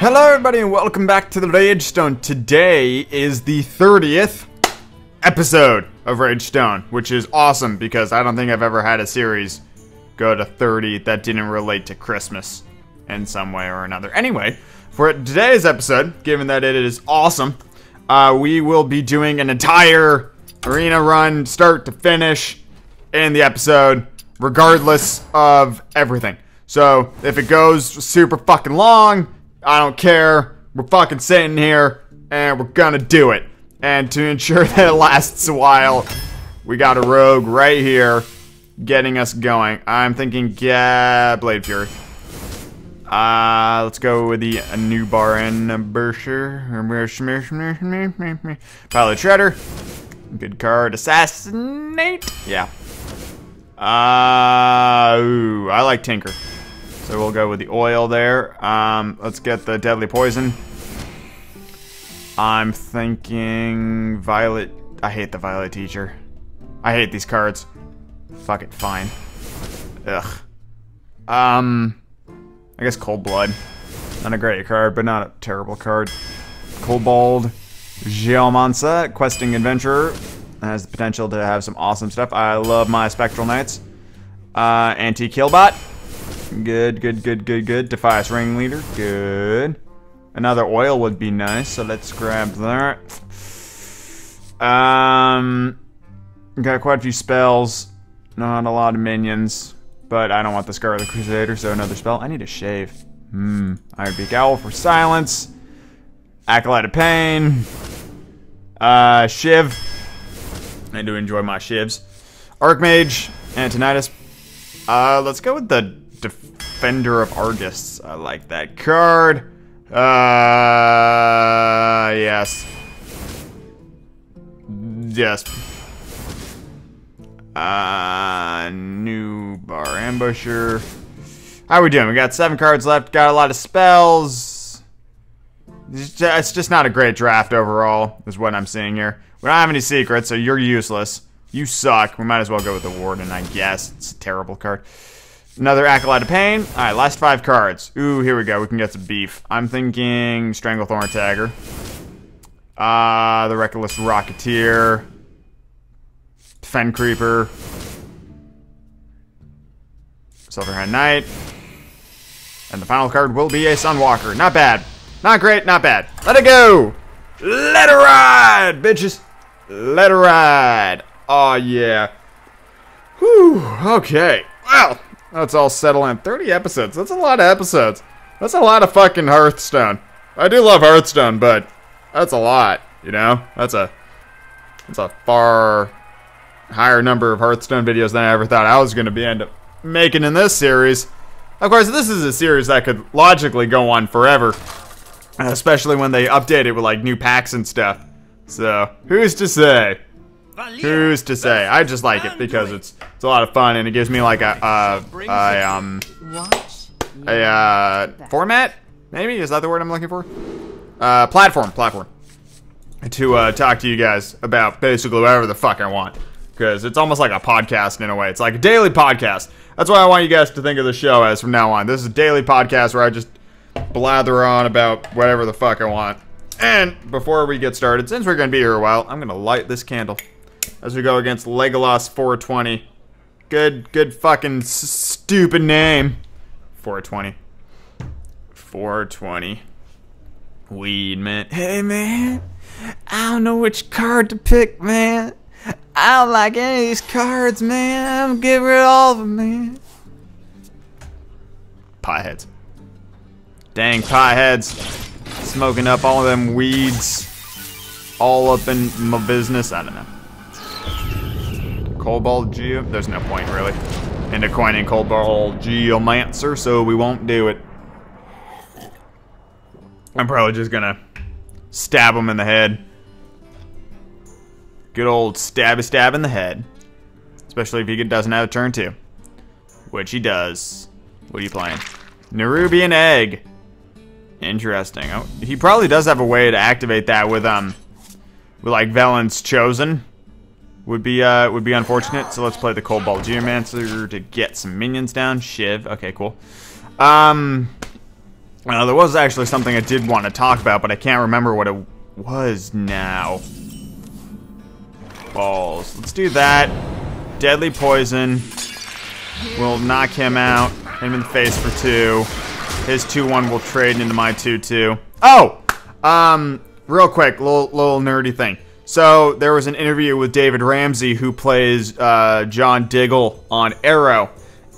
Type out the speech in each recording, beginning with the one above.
Hello, everybody, and welcome back to the Rage Stone. Today is the 30th episode of Rage Stone, which is awesome because I don't think I've ever had a series go to 30 that didn't relate to Christmas in some way or another. Anyway, for today's episode, given that it is awesome, uh, we will be doing an entire arena run, start to finish, in the episode, regardless of everything. So if it goes super fucking long, I don't care. We're fucking sitting here and we're gonna do it. And to ensure that it lasts a while, we got a rogue right here getting us going. I'm thinking, yeah, Blade Fury. Uh, let's go with the uh, Nerubian. Pilot Shredder. Good card. Assassinate. Yeah. Uh, ooh, I like Tinker. So we'll go with the oil there. Um, let's get the deadly poison. I'm thinking Violet. I hate the Violet teacher. I hate these cards. Fuck it, fine. Ugh. Um, I guess Cold Blood. Not a great card, but not a terrible card. Cobalt, Geomancer, Questing Adventurer. Has the potential to have some awesome stuff. I love my Spectral Knights. Uh, Anti-Killbot. Good, good, good, good, good. Defias Ringleader. Good. Another oil would be nice, so let's grab that. Um, got quite a few spells. Not a lot of minions, but I don't want the Scarlet Crusader, so another spell. I need a shave. Hmm. Ironbeak Owl for silence. Acolyte of Pain. Uh, Shiv. I do enjoy my shivs. Archmage, Antonidas. Uh, let's go with the Defender of Argus. I like that card. Uh, yes. Yes. Uh, new bar ambusher. How we doing? We got seven cards left. Got a lot of spells. It's just not a great draft overall, is what I'm seeing here. We don't have any secrets, so you're useless. You suck. We might as well go with the Warden, I guess. It's a terrible card. Another Acolyte of Pain. Alright, last five cards. Ooh, here we go. We can get some beef. I'm thinking Stranglethorn Tiger. Uh, the Reckless Rocketeer. Fen Creeper. Silverhand Knight. And the final card will be a Sunwalker. Not bad. Not great, not bad. Let it go! Let it ride, bitches! Let it ride. Oh, yeah. Whew, okay. Well, that's all settled in. 30 episodes. That's a lot of episodes. That's a lot of fucking Hearthstone. I do love Hearthstone, but that's a lot, you know? That's a that's a far higher number of Hearthstone videos than I ever thought I was going to be end up making in this series. Of course, this is a series that could logically go on forever, especially when they update it with like new packs and stuff. So, who's to say? Who's to say? I just like it because it's it's a lot of fun and it gives me like a a, a um a uh, format. Maybe is that the word I'm looking for? Uh, platform, platform. To uh, talk to you guys about basically whatever the fuck I want because it's almost like a podcast in a way. It's like a daily podcast. That's why I want you guys to think of the show as from now on. This is a daily podcast where I just blather on about whatever the fuck I want. And before we get started, since we're going to be here a while, I'm going to light this candle as we go against Legolas 420. Good, good fucking stupid name. 420. 420. Weed, man. Hey, man. I don't know which card to pick, man. I don't like any of these cards, man. I'm getting rid of all of them, man. Pieheads. Dang pieheads. Smoking up all of them weeds. All up in my business. I don't know. Cobalt Geo. There's no point, really, into coining Cobalt Geomancer, so we won't do it. I'm probably just gonna stab him in the head. Good old stabby stab in the head. Especially if he doesn't have a turn two. Which he does. What are you playing? Nerubian Egg. Interesting. Oh, he probably does have a way to activate that with, um, with like Velen's Chosen would be uh, would be unfortunate. So let's play the Cobalt Geomancer to get some minions down. Shiv. Okay, cool. Um, Uh, there was actually something I did want to talk about, but I can't remember what it was now. Balls. Let's do that. Deadly poison. We'll knock him out. Him in the face for two. His 2-1 will trade into my 2-2. Oh! Um, real quick, little, little nerdy thing. So, there was an interview with David Ramsey, who plays uh, John Diggle on Arrow.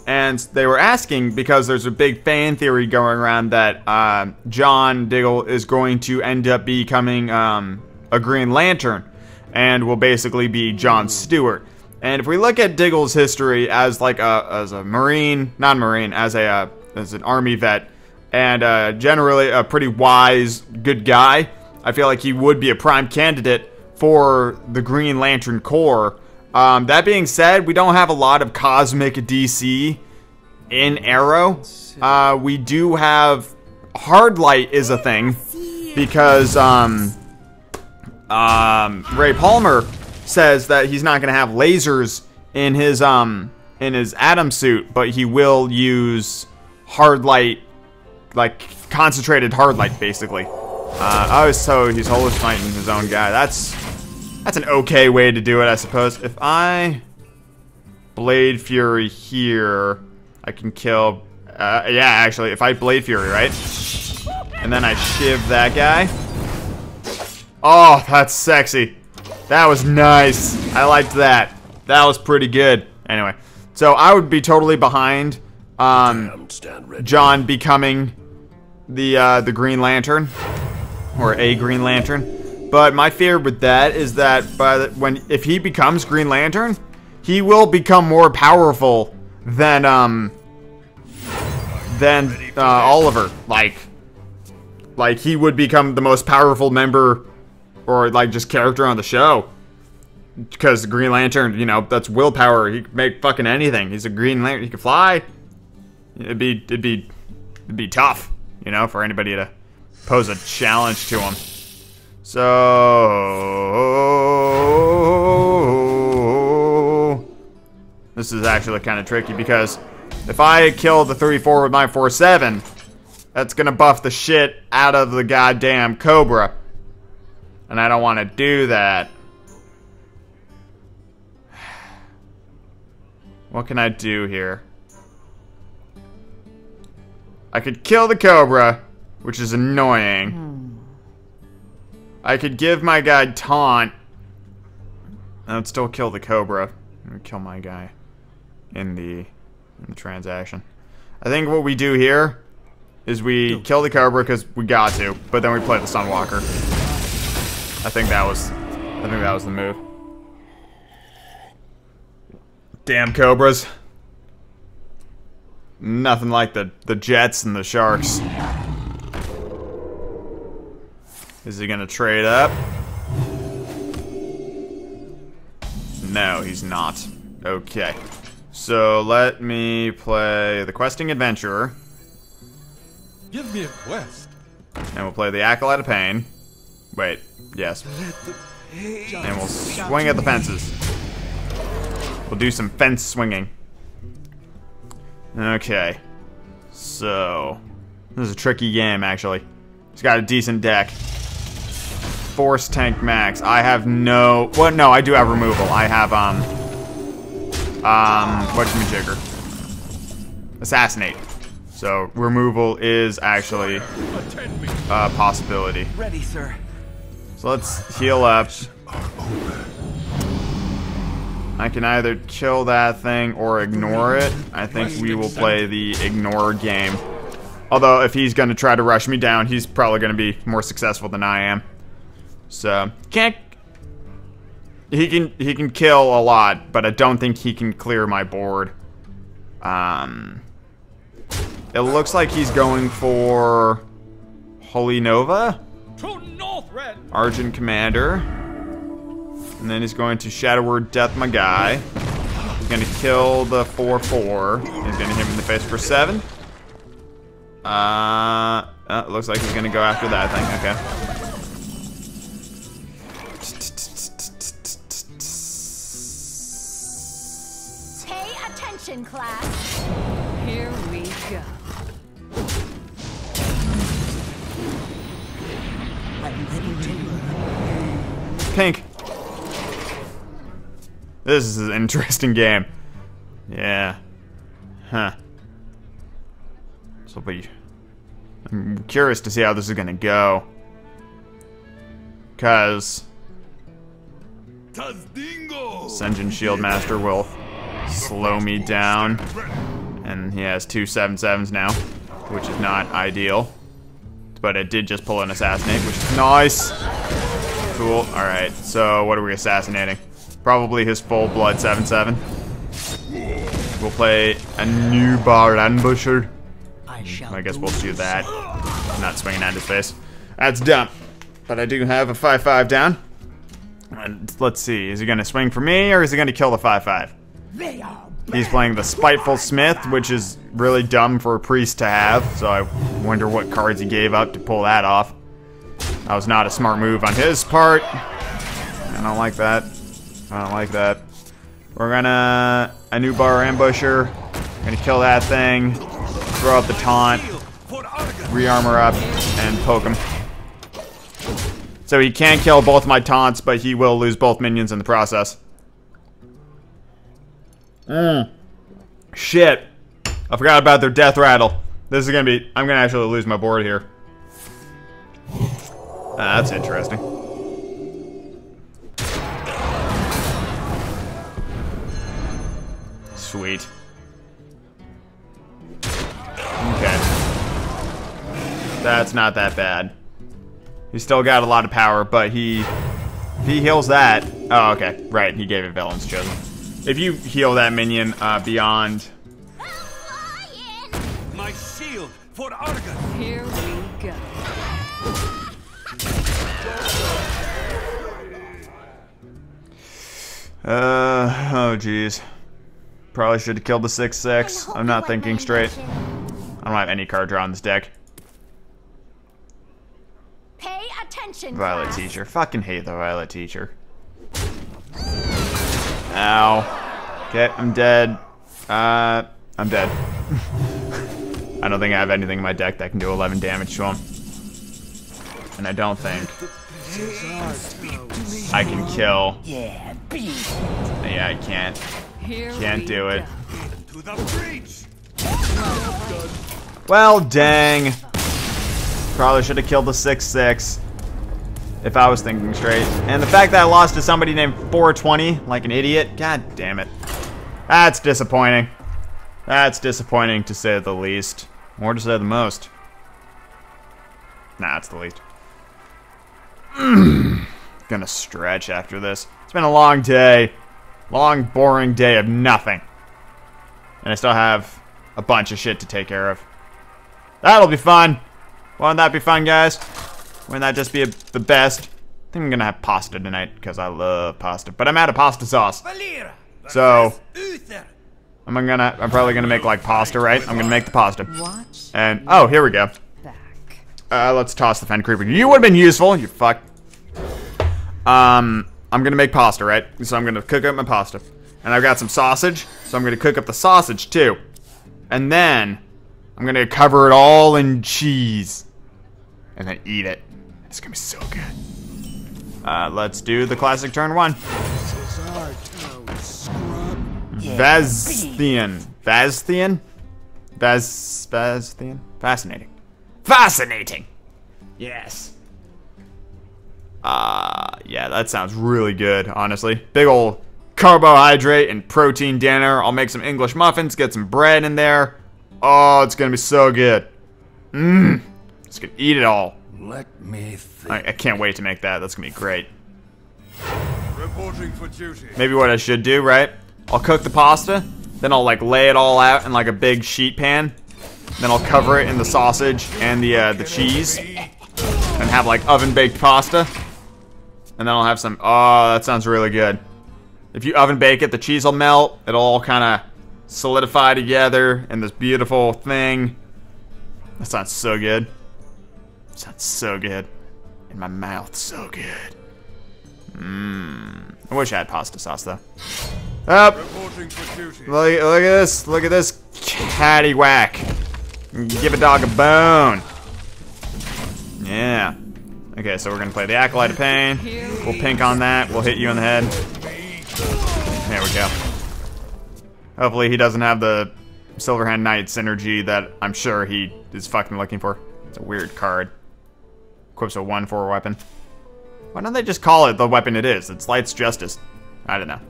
And they were asking, because there's a big fan theory going around that uh, John Diggle is going to end up becoming um, a Green Lantern and will basically be John Stewart. And if we look at Diggle's history as like a as a Marine, non-Marine, as a uh, as an Army vet, and uh, generally a pretty wise, good guy, I feel like he would be a prime candidate for the Green Lantern Corps. Um, that being said, we don't have a lot of cosmic DC in Arrow. Uh, we do have hard light is a thing because um, um, Ray Palmer says that he's not going to have lasers in his um in his atom suit, but he will use hard light, like concentrated hard light, basically. Uh, oh, so he's hallucinating his own guy. That's that's an okay way to do it, I suppose. If I Blade Fury here, I can kill. Uh, yeah, actually, if I Blade Fury, right, and then I shiv that guy. Oh, that's sexy. That was nice. I liked that. That was pretty good. Anyway, so I would be totally behind um, John becoming the uh, the Green Lantern or a Green Lantern. But my fear with that is that by the, when if he becomes Green Lantern, he will become more powerful than um than uh, Oliver. Like like he would become the most powerful member or like just character on the show. Because Green Lantern, you know, that's willpower. He can make fucking anything. He's a Green Lantern. He can fly. It'd be, it'd be, it'd be tough, you know, for anybody to pose a challenge to him. So this is actually kind of tricky because if I kill the 34 with my 47, that's gonna buff the shit out of the goddamn Cobra. And I don't want to do that. What can I do here? I could kill the Cobra, which is annoying. Hmm. I could give my guy taunt. And I'd still kill the Cobra. Kill my guy in the in the transaction. I think what we do here is we kill the Cobra because we got to, but then we play the Sunwalker. I think that was, I think that was the move. Damn cobras. Nothing like the, the Jets and the Sharks. Is he gonna trade up? No, he's not. Okay. So let me play the Questing Adventurer. Give me a quest. And we'll play the Acolyte of Pain. Wait, yes. And we'll swing at the fences. We'll do some fence swinging. Okay. So, this is a tricky game, actually. He's got a decent deck. Force Tank Max. I have no... Well, no, I do have removal. I have, um... Um, whatchamajigger. Assassinate. So, removal is actually a possibility. Ready, sir. So let's heal up. I can either kill that thing or ignore it. I think we will play the ignore game. Although, if he's going to try to rush me down, he's probably going to be more successful than I am. So, can't... He can, he can kill a lot, but I don't think he can clear my board. Um... It looks like he's going for... Holy Nova? Argent Commander. And then he's going to Shadow Word Death my guy. He's going to kill the 4-4. He's going to hit him in the face for 7. Uh, uh, looks like he's going to go after that thing. Okay. Attention, class! Here we go. Pink. This is an interesting game. Yeah. Huh. So be. I'm curious to see how this is gonna go. Cause. Sen'jin Shield Master will slow me down. And he has two 7-7s now, which is not ideal. But it did just pull an Assassinate, which is nice. Cool. Alright, so what are we assassinating? Probably his full blood 7-7. We'll play a Nerubian Ambusher. I shall I guess we'll do that. Not swinging at his face. That's dumb. But I do have a 5-5 down. And let's see, is he gonna swing for me or is he gonna kill the 5-5? He's playing the Spiteful Smith, which is really dumb for a priest to have, so I wonder what cards he gave up to pull that off. That was not a smart move on his part. I don't like that. I don't like that. We're gonna... A Nerubian Ambusher. Gonna kill that thing. Throw out the taunt. Rearmor up and poke him. So he can't kill both my taunts, but he will lose both minions in the process. Mm. Shit. I forgot about their death rattle. This is gonna be... I'm gonna actually lose my board here. Ah, that's interesting. Sweet. Okay. That's not that bad. He's still got a lot of power, but he... He heals that... Oh, okay. Right, he gave it Velen's Chosen. If you heal that minion uh, beyond... My shield for Argus! Here we go. Uh, oh jeez. Probably should have killed the 6-6. I'm not thinking straight. I don't have any card draw on this deck. Pay attention, Violet class. Teacher. Fucking hate the Violet Teacher. Ow. Okay, I'm dead. Uh, I'm dead. I don't think I have anything in my deck that can do 11 damage to him. And I don't think I can kill. yeah. I can't. Can't do it. Well, dang. Probably should have killed the 6-6. If I was thinking straight. And the fact that I lost to somebody named 420, like an idiot, god damn it. That's disappointing. That's disappointing to say the least. Or to say the most. Nah, it's the least. Gonna stretch after this. It's been a long day. Long, boring day of nothing. And I still have a bunch of shit to take care of. That'll be fun. Won't that be fun, guys? Wouldn't that just be a, the best? I think I'm gonna have pasta tonight because I love pasta. But I'm out of pasta sauce. So Uther! I'm gonna. I'm probably gonna make like pasta, right? I'm gonna make the pasta. And oh, here we go. back. Uh, let's toss the Fen Creeper. You would have been useful, you fuck. Um, I'm gonna make pasta, right? So I'm gonna cook up my pasta. And I've got some sausage, so I'm gonna cook up the sausage too. And then, I'm gonna cover it all in cheese. And then eat it. It's gonna be so good. Uh, let's do the classic turn one. Vazthian. Vazthian? Vaz... Vazthian? Fascinating. Fascinating! Yes. Uh, yeah, that sounds really good, honestly. Big ol' carbohydrate and protein dinner. I'll make some English muffins, get some bread in there. Oh, it's gonna be so good. Mmm. Just gonna eat it all. Let me think. I, I can't wait to make that. That's gonna be great. Reporting for duty. Maybe what I should do, right? I'll cook the pasta, then I'll like lay it all out in like a big sheet pan. Then I'll cover it in the sausage and the uh, the cheese, and have like oven baked pasta. And then I'll have some. Oh, that sounds really good. If you oven bake it, the cheese will melt. It'll all kind of solidify together in this beautiful thing. That sounds so good. Sounds so good. In my mouth, so good. Mmm. I wish I had pasta sauce though. Oh. Up. For duty. Look, look at this. Look at this catty whack. Give a dog a bone. Yeah. Okay, so we're gonna play the Acolyte of Pain. We'll pink on that. We'll hit you in the head. There we go. Hopefully he doesn't have the Silverhand Knight synergy that I'm sure he is fucking looking for. It's a weird card. Equips a 1-4 weapon. Why don't they just call it the weapon it is? It's Light's Justice. I don't know.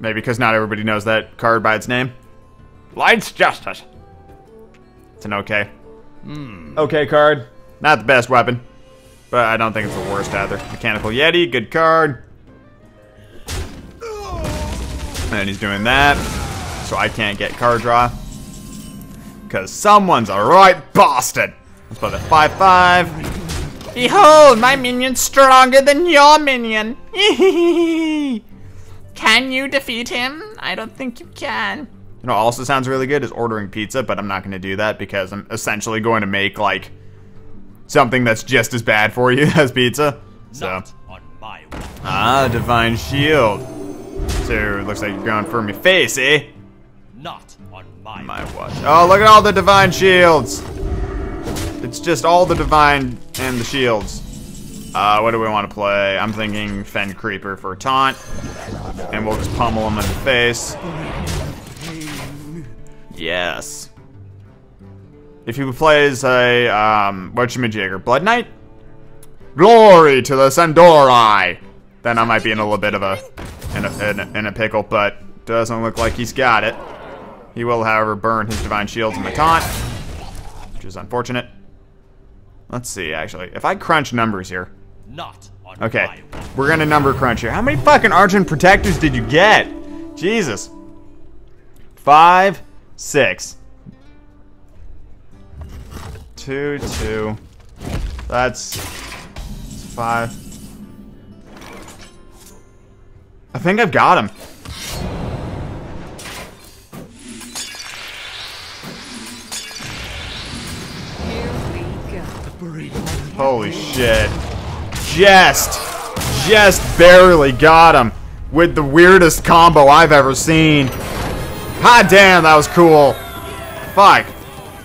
Maybe because not everybody knows that card by its name. Light's Justice. It's an okay. Hmm. Okay card. Not the best weapon. But I don't think it's the worst either. Mechanical Yeti, good card. And he's doing that. So I can't get card draw. Because someone's a right bastard. Let's play the 5-5. Behold, my minion's stronger than your minion. can you defeat him? I don't think you can. You know, also sounds really good is ordering pizza, but I'm not going to do that because I'm essentially going to make, like, something that's just as bad for you as pizza. So, Not on my watch. ah, Divine Shield. So, it looks like you're going for me face, eh? Not on my, My watch. Oh, look at all the Divine Shields. It's just all the Divine and the Shields. Uh, what do we want to play? I'm thinking Fen Creeper for taunt. And we'll just pummel him in the face. Yes. If he plays a, um, whatchamajigger, Blood Knight? Glory to the Sin'dorei! Then I might be in a little bit of a, in a, in a, in a pickle, but doesn't look like he's got it. He will, however, burn his Divine Shields in my taunt, which is unfortunate. Let's see, actually. If I crunch numbers here. Not on Okay, we're gonna number crunch here. How many fucking Argent Protectors did you get? Jesus. Five, six. Two, two. That's, that's five. I think I've got him. Holy shit. Just, just barely got him with the weirdest combo I've ever seen. Hot damn, that was cool. Fuck.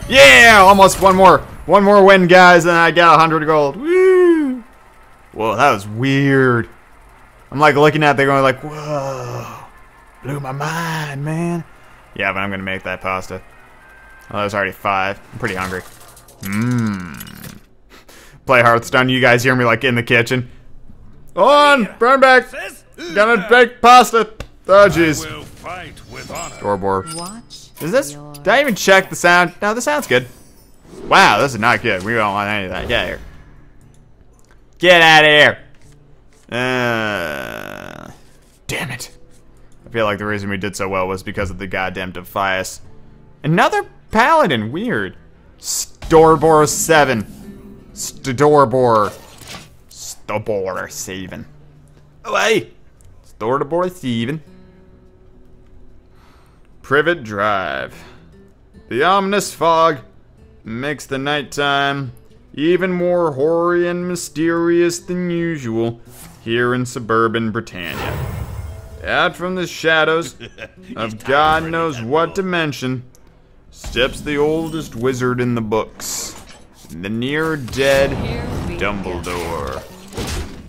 Yeah, almost one more, one more win, guys, and I got 100 gold. Woo. Whoa, that was weird. I'm like looking at it, going like, whoa, blew my mind, man. Yeah, but I'm gonna make that pasta. Oh, there's already five. I'm pretty hungry. Mmm play Hearthstone, you guys hear me like in the kitchen. On, burn back. Gonna bake pasta. Oh jeez. Will fight with honor. Watch. Is this? Did I even check the sound? No, the sound's good. Wow, this is not good. We don't want any of that. Get out of here. Get out of here. Uh, damn it. I feel like the reason we did so well was because of the goddamn Defias. Another Paladin. Weird. Storbor 7. Storbor. Storbor 7. Away. Storbor 7. Privet Drive. The ominous fog makes the nighttime even more hoary and mysterious than usual here in suburban Britannia. Out from the shadows of God knows what dimension steps the oldest wizard in the books, the near dead Here we go. Dumbledore.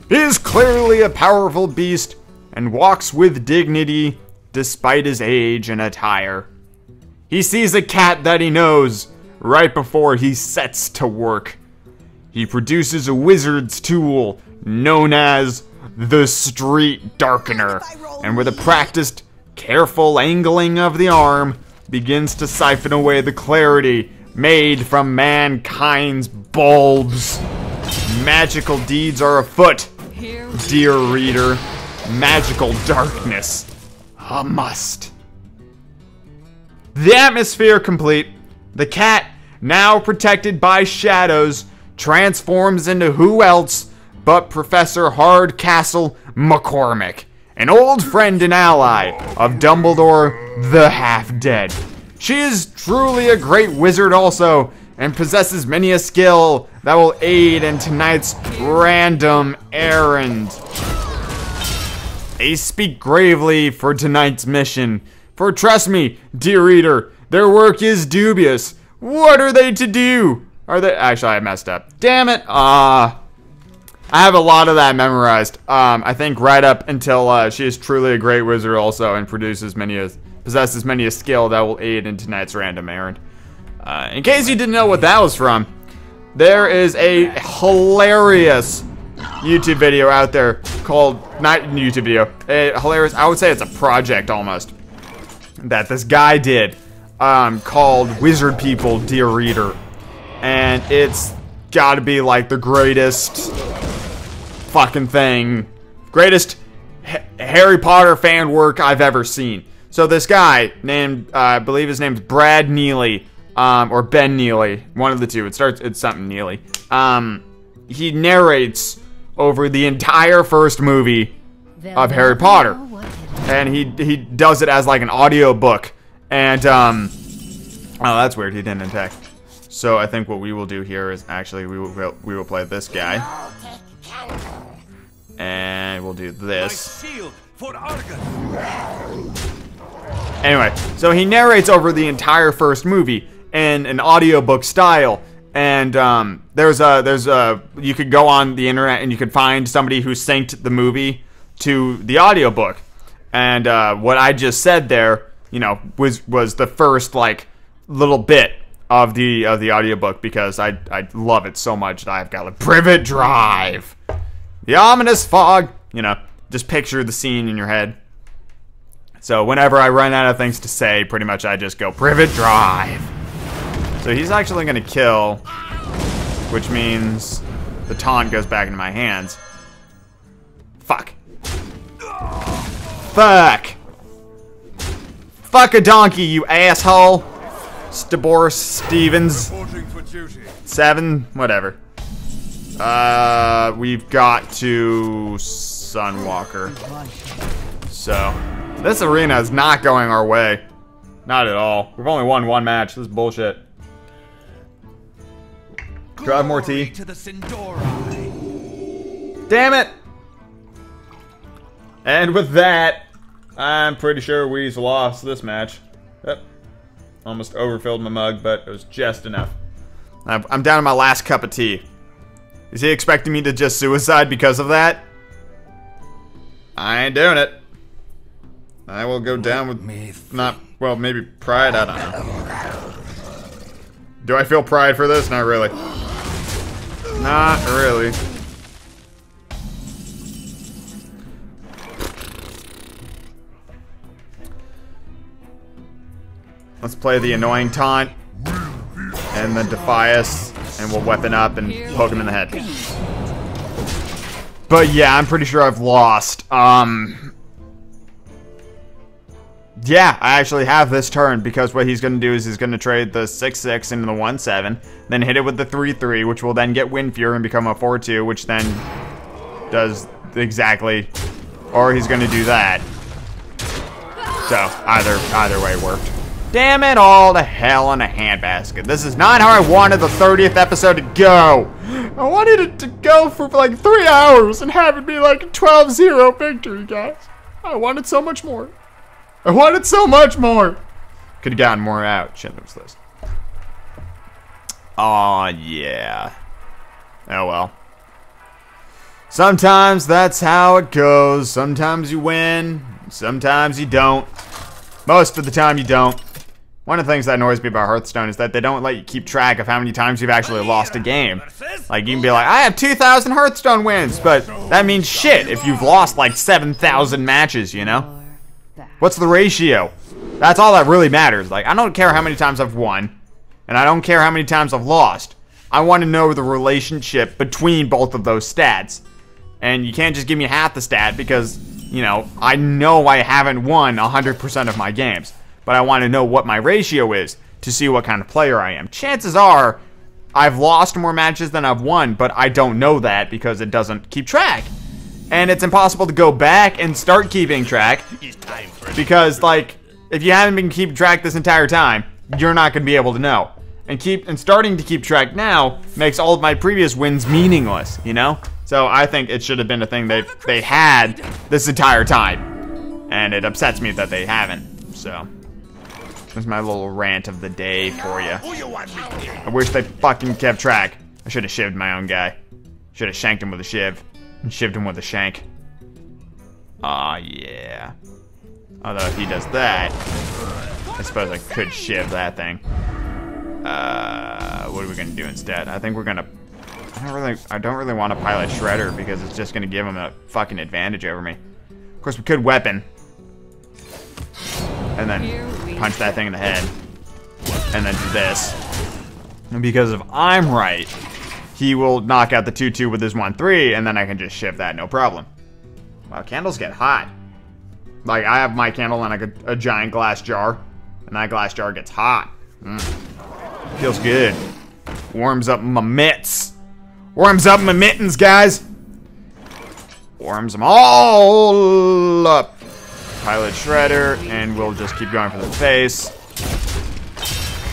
He is clearly a powerful beast and walks with dignity despite his age and attire. He sees a cat that he knows right before he sets to work. He produces a wizard's tool known as the Street Darkener, and with a practiced, careful angling of the arm, begins to siphon away the clarity made from mankind's bulbs. Magical deeds are afoot, dear reader. Magical darkness, a must. The atmosphere complete, the cat, now protected by shadows, transforms into who else but Professor Hardcastle McCormick, an old friend and ally of Dumbledore the Half Dead. She is truly a great wizard, also, and possesses many a skill that will aid in tonight's random errand. They speak gravely for tonight's mission. For trust me, dear reader, their work is dubious. What are they to do? Are they. Actually, I messed up. Damn it. Ah. I have a lot of that memorized. Um, I think right up until uh, she is truly a great wizard, also, and produces many a possesses many a skill that will aid in tonight's random errand. Uh, in case you didn't know what that was from, there is a hilarious YouTube video out there called not YouTube video, a hilarious. I would say it's a project almost that this guy did um, called Wizard People Dear Reader, and it's got to be like the greatest fucking thing, greatest Harry Potter fan work I've ever seen. So this guy named, uh, I believe his name's Brad Neely, um, or Ben Neely, one of the two. It starts, it's something Neely. Um, he narrates over the entire first movie of Harry Potter, and he he does it as like an audio book. And um, oh, that's weird. He didn't attack. So I think what we will do here is actually we will we will play this guy, and we'll do My this. Anyway, so he narrates over the entire first movie in an audiobook style. And um, there's a there's a you could go on the internet and you could find somebody who synced the movie to the audiobook. And uh, what I just said there, you know, was was the first like little bit of the of the audiobook because I I love it so much that I've got a privet drive. The ominous fog, you know, just picture the scene in your head. So whenever I run out of things to say, pretty much I just go privet drive. So he's actually gonna kill, which means the taunt goes back into my hands. Fuck. Fuck. Fuck a donkey, you asshole. Staboris Stevens. Seven, whatever. Uh, we've got to Sunwalker. So, this arena is not going our way. Not at all. We've only won one match. This is bullshit. I more tea? To the Sin'dorei. Damn it! And with that, I'm pretty sure we've lost this match. Yep. Almost overfilled my mug, but it was just enough. I'm I'm down to my last cup of tea. Is he expecting me to just suicide because of that? I ain't doing it. I will go down with me not well, maybe pride. I don't know. Do I feel pride for this? Not really. Not really. Let's play the annoying taunt and then Defias, and we'll weapon up and poke him in the head. But yeah, I'm pretty sure I've lost. Um, yeah, I actually have this turn because what he's going to do is he's going to trade the 6-6 into the 1-7, then hit it with the 3-3, which will then get Wind Fury and become a 4-2, which then does exactly, or he's going to do that. So either either way worked. Damn it all to hell in a handbasket. This is not how I wanted the 30th episode to go. I wanted it to go for like three hours and have it be like a 12-0 victory, guys. I wanted so much more. I wanted so much more. Could have gotten more out. Schindler's List. Aw, yeah. Oh well. Sometimes that's how it goes. Sometimes you win, sometimes you don't. Most of the time you don't. One of the things that annoys me about Hearthstone is that they don't let you keep track of how many times you've actually lost a game. Like, you can be like, I have 2,000 Hearthstone wins, but that means shit if you've lost like 7,000 matches, you know? What's the ratio? That's all that really matters. Like, I don't care how many times I've won, and I don't care how many times I've lost. I want to know the relationship between both of those stats. And you can't just give me half the stat because, you know, I know I haven't won 100% of my games. But I want to know what my ratio is to see what kind of player I am. Chances are I've lost more matches than I've won, but I don't know that because it doesn't keep track. And it's impossible to go back and start keeping track because, like, if you haven't been keeping track this entire time, you're not going to be able to know. And keep and starting to keep track now makes all of my previous wins meaningless, you know? So I think it should have been a thing they they had this entire time. And it upsets me that they haven't. So that's my little rant of the day for you. I wish they fucking kept track. I should have shivved my own guy. Should have shanked him with a shiv. And shivved him with a shank. Aw, yeah. Although if he does that, I suppose I could shiv that thing. Uh, what are we gonna do instead? I think we're gonna. I don't really. I don't really want to pilot Shredder because it's just gonna give him a fucking advantage over me. Of course, we could weapon, and then punch that thing in the head, and then do this. And because if I'm right, he will knock out the 2-2 with his 1-3, and then I can just shift that, no problem. Wow, candles get hot. Like, I have my candle in like a, a giant glass jar, and that glass jar gets hot. Mm. Feels good. Warms up my mitts. Warms up my mittens, guys. Warms them all up. Pilot Shredder, and we'll just keep going for the face.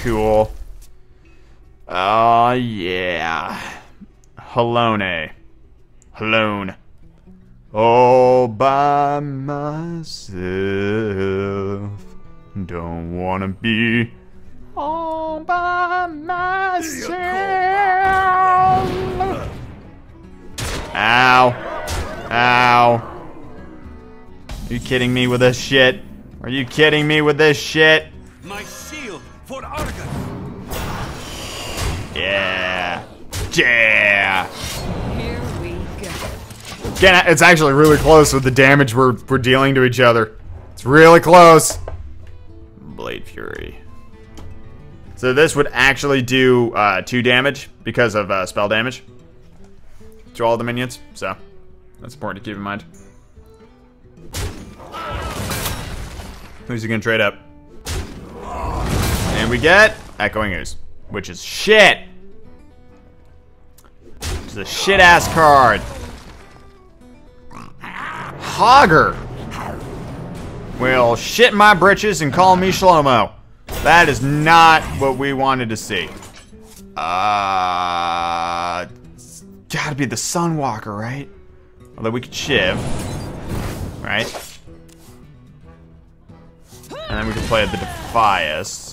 Cool. Oh, yeah. Halone. Halone. All by myself. Don't wanna be all by myself. Ow. Ow. Are you kidding me with this shit? Are you kidding me with this shit? My shield for Argus. Yeah. Yeah. Here we go. Again, it's actually really close with the damage we're, we're dealing to each other. It's really close. Blade Fury. So this would actually do uh, two damage because of uh, spell damage to all the minions. So that's important to keep in mind. Who's he gonna trade up? And we get Echoing Ooze, which is shit. It's a shit ass card. Hogger will shit my britches and call me Shlomo. That is not what we wanted to see. Uh, gotta be the Sunwalker, right? Although we could shiv, right? And then we could play the Defias.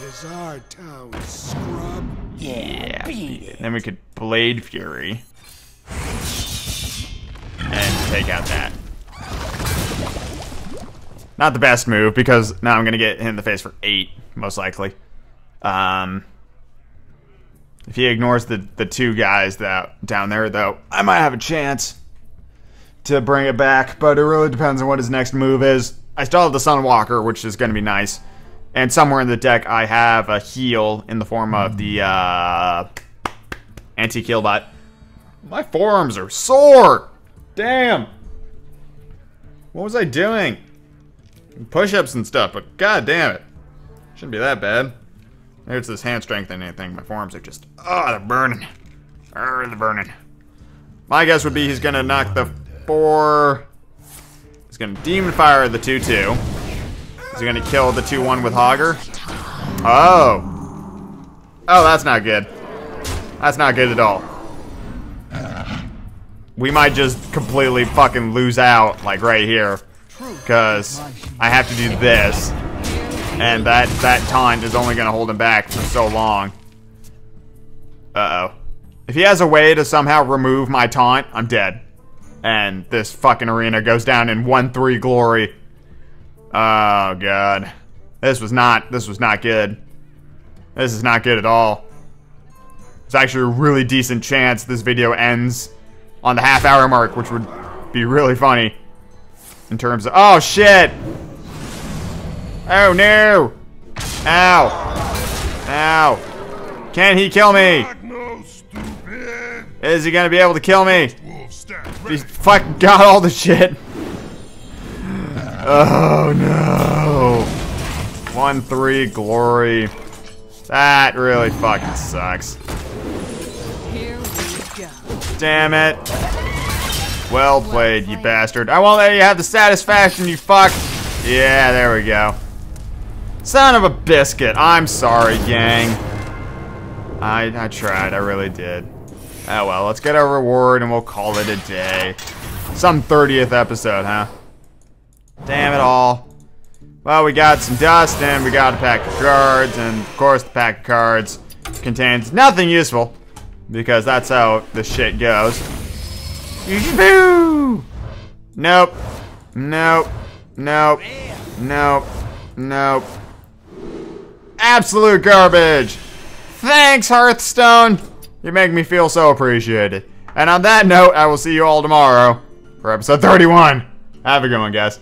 This is our town, scrub. Yeah. Then we could Blade Fury. And take out that. Not the best move because now I'm gonna get hit in the face for eight, most likely. Um, if he ignores the the two guys that down there, though, I might have a chance to bring it back. But it really depends on what his next move is. I still have the Sunwalker, which is gonna be nice. And somewhere in the deck, I have a heal in the form of the uh, anti-killbot. My forearms are sore. Damn. What was I doing? Push-ups and stuff, but god damn it. Shouldn't be that bad. Maybe it's this hand strengthening thing. My forearms are just, oh, they're burning. Oh, they're burning. My guess would be he's gonna knock the four. He's gonna demon fire the two two. Is he gonna kill the two one with Hogger? Oh. Oh, that's not good. That's not good at all. We might just completely fucking lose out, like right here. Because I have to do this. And that, that taunt is only gonna hold him back for so long. Uh-oh. If he has a way to somehow remove my taunt, I'm dead. And this fucking arena goes down in 1-3 glory. Oh god. This was not this was not good. This is not good at all. It's actually a really decent chance this video ends on the half hour mark, which would be really funny. In terms of Oh shit! Oh no! Ow! Ow! Can he kill me? Is he gonna be able to kill me? He's fucking got all the shit. Oh no. 1 3 glory. That really fucking sucks. Here we go. Damn it. Well played, you bastard. I won't let you have the satisfaction, you fuck. Yeah, there we go. Son of a biscuit. I'm sorry, gang. I, I tried. I really did. Oh well, let's get our reward and we'll call it a day. Some 30th episode, huh? Damn it all. Well, we got some dust and we got a pack of cards, and of course the pack of cards contains nothing useful. because that's how this shit goes. Nope. Nope. Nope. Nope. Nope. Absolute garbage. Thanks, Hearthstone. You make me feel so appreciated. And on that note, I will see you all tomorrow for episode 31. Have a good one, guys.